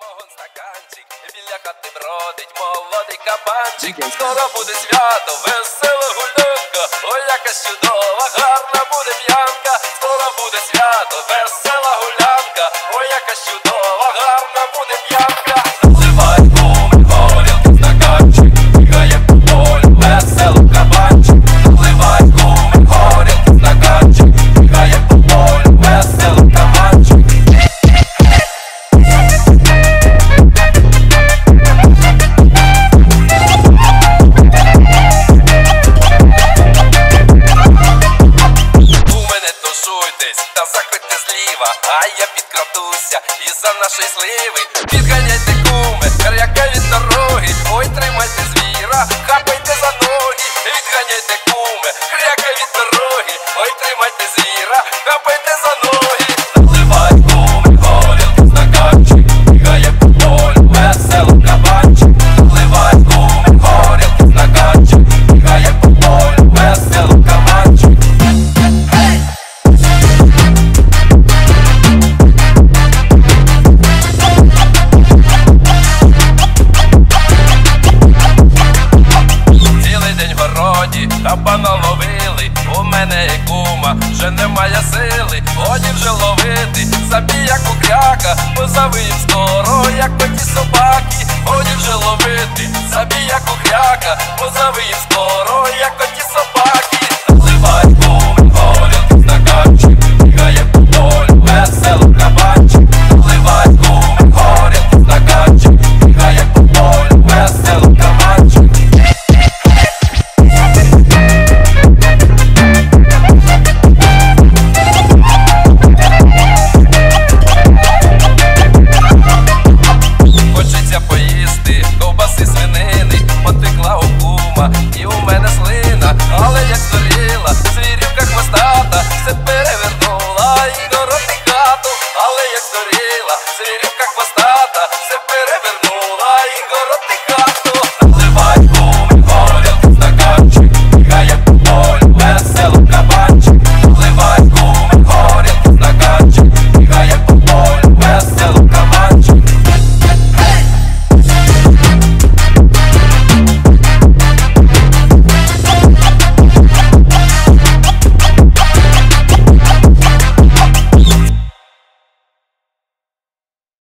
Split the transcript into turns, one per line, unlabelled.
самогон стаканчик, біля хати бродить молодий кабанчик. Скоро буде свято, весела гулянка, ой, яка чудова, гарна тушуйтесь та заходьте зліва, а я підкрадуся і за нашої сливи. Підганяйте куми, кряка від дороги, ой, тримайте звіра, кабана ловили, у мене і кума, вже немає сили, годі вже ловити, забій як кукряка, позавив скоро, як коті собаки, годі вже ловити, забій як кукряка, позавиїм скоро. мама, і у мене слина, але як зоріла, звірюка хвостата, все перевернула і дороти хату, але як зоріла, звірюка.